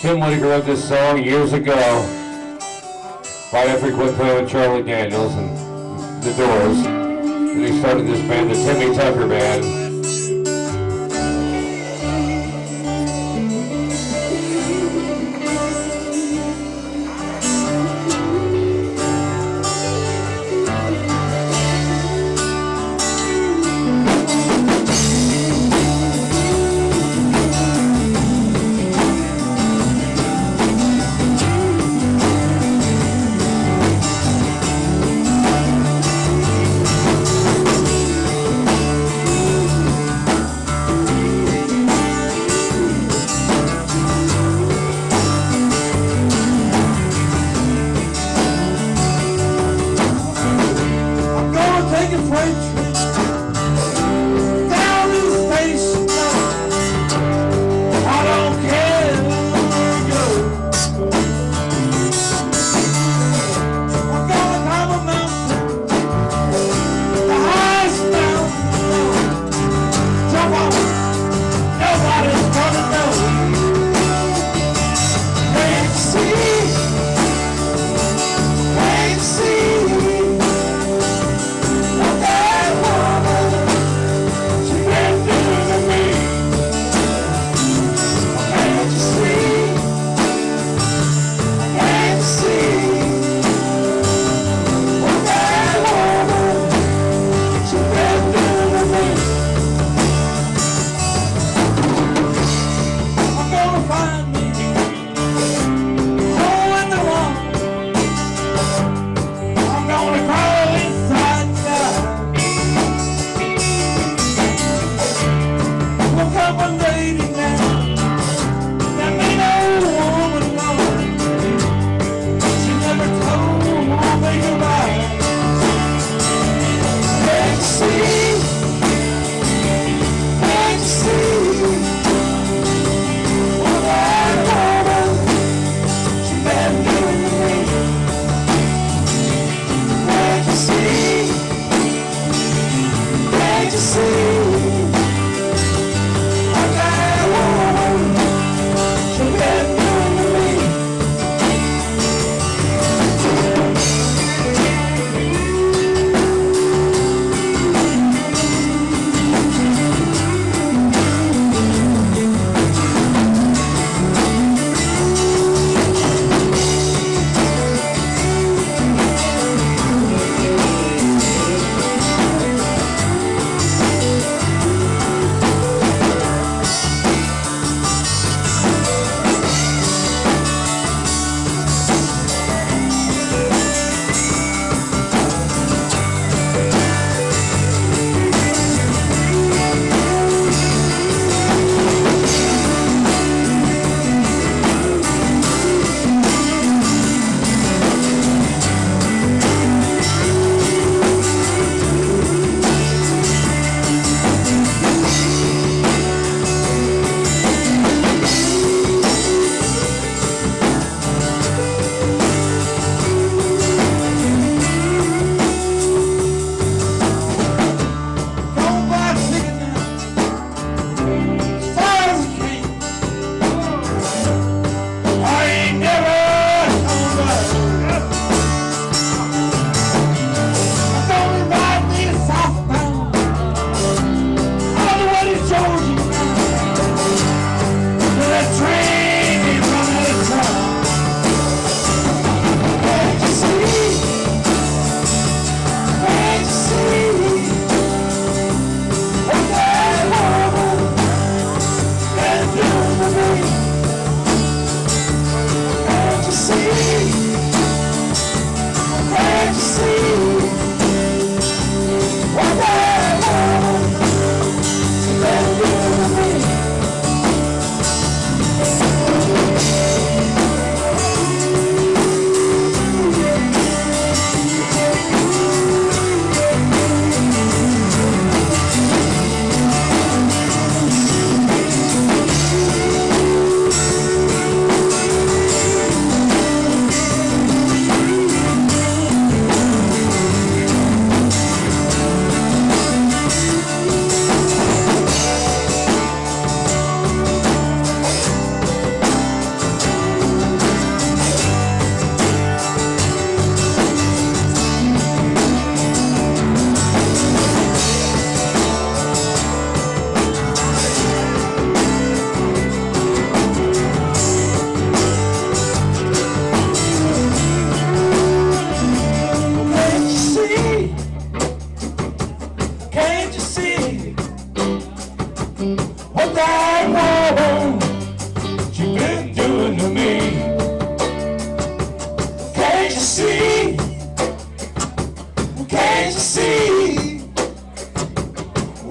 Tim Whitaker wrote this song years ago, right after he quit playing with Charlie Daniels and the Doors. And he started this band, the Timmy Tucker Band.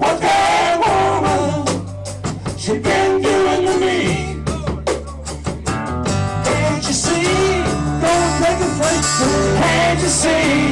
What that woman she been doing to me? Can't you see? Don't take a place. Can't you see?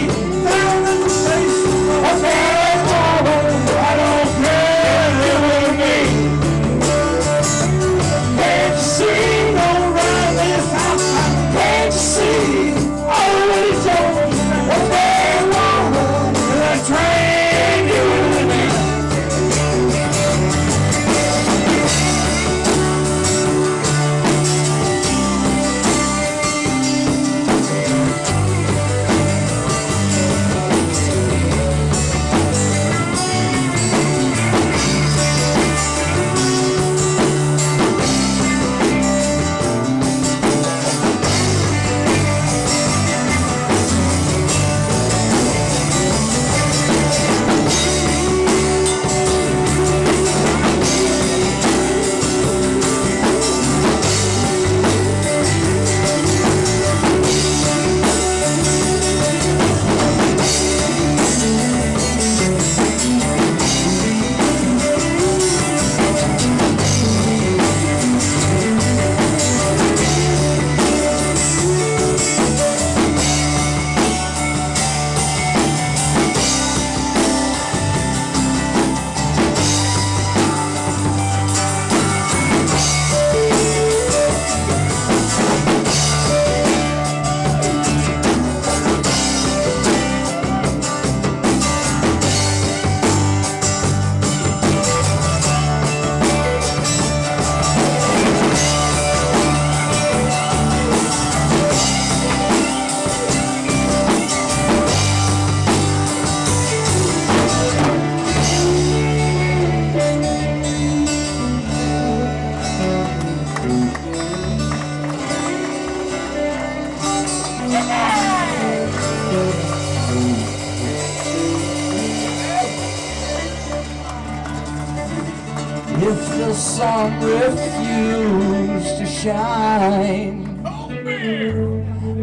Sun refused to shine,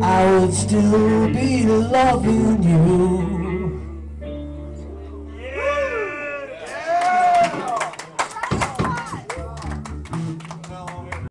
I would still be loving you.